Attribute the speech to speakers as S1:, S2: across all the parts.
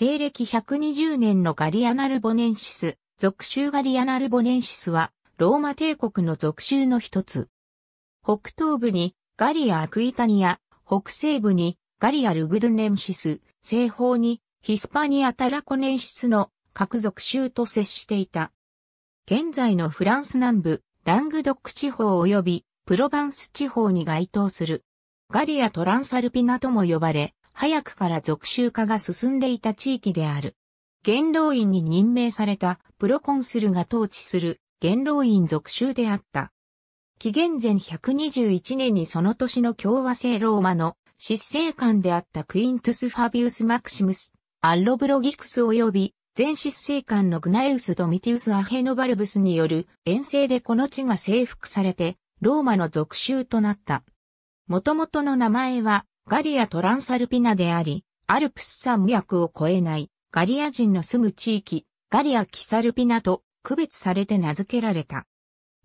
S1: 西暦120年のガリアナルボネンシス、属州ガリアナルボネンシスは、ローマ帝国の属州の一つ。北東部にガリア・アクイタニア、北西部にガリア・ルグドゥネンシス、西方にヒスパニア・タラコネンシスの各属州と接していた。現在のフランス南部、ラングドック地方及びプロバンス地方に該当する。ガリア・トランサルピナとも呼ばれ、早くから属州化が進んでいた地域である。元老院に任命されたプロコンスルが統治する元老院属州であった。紀元前121年にその年の共和制ローマの執政官であったクイントゥス・ファビウス・マクシムス、アッロブロギクス及び前執政官のグナエウス・ドミティウス・アヘノバルブスによる遠征でこの地が征服されてローマの属州となった。元々の名前はガリア・トランサルピナであり、アルプス山脈を越えないガリア人の住む地域、ガリア・キサルピナと区別されて名付けられた。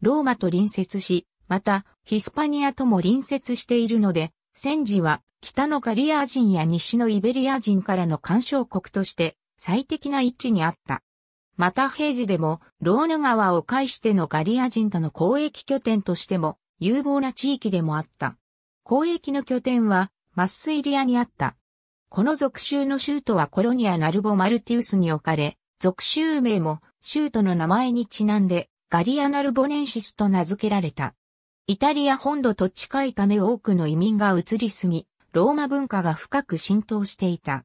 S1: ローマと隣接し、また、ヒスパニアとも隣接しているので、戦時は北のガリア人や西のイベリア人からの干渉国として最適な位置にあった。また平時でもローヌ川を介してのガリア人との交易拠点としても有望な地域でもあった。交易の拠点はマッスイリアにあった。この属州の州都はコロニア・ナルボ・マルティウスに置かれ、属州名も州都の名前にちなんでガリア・ナルボネンシスと名付けられた。イタリア本土と近いため多くの移民が移り住み、ローマ文化が深く浸透していた。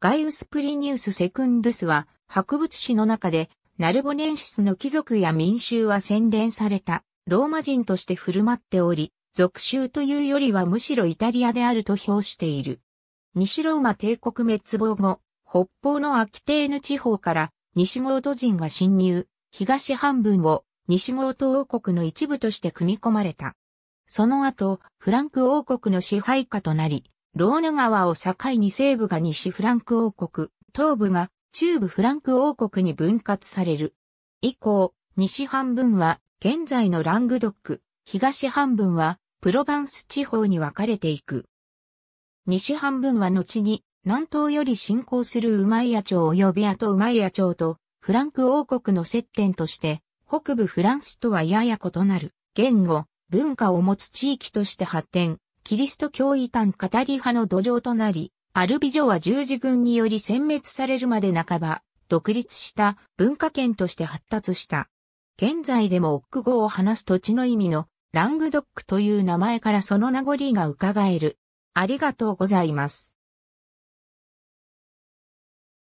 S1: ガイウス・プリニウス・セクンドゥスは、博物史の中で、ナルボネンシスの貴族や民衆は洗練された、ローマ人として振る舞っており、属州というよりはむしろイタリアであると評している。西ローマ帝国滅亡後、北方のアキテーヌ地方から西ゴート人が侵入、東半分を西ゴート王国の一部として組み込まれた。その後、フランク王国の支配下となり、ローヌ川を境に西部が西フランク王国、東部が中部フランク王国に分割される。以降、西半分は現在のラングドック、東半分はプロバンス地方に分かれていく。西半分は後に南東より進行するウマイヤ朝及び後ウマイヤ朝とフランク王国の接点として北部フランスとはやや異なる言語、文化を持つ地域として発展、キリスト教異端語り派の土壌となり、アルビジョは十字軍により殲滅されるまで半ば、独立した文化圏として発達した。現在でもオック語を話す土地の意味のラングドックという名前からその名残が伺える。ありがとうございます。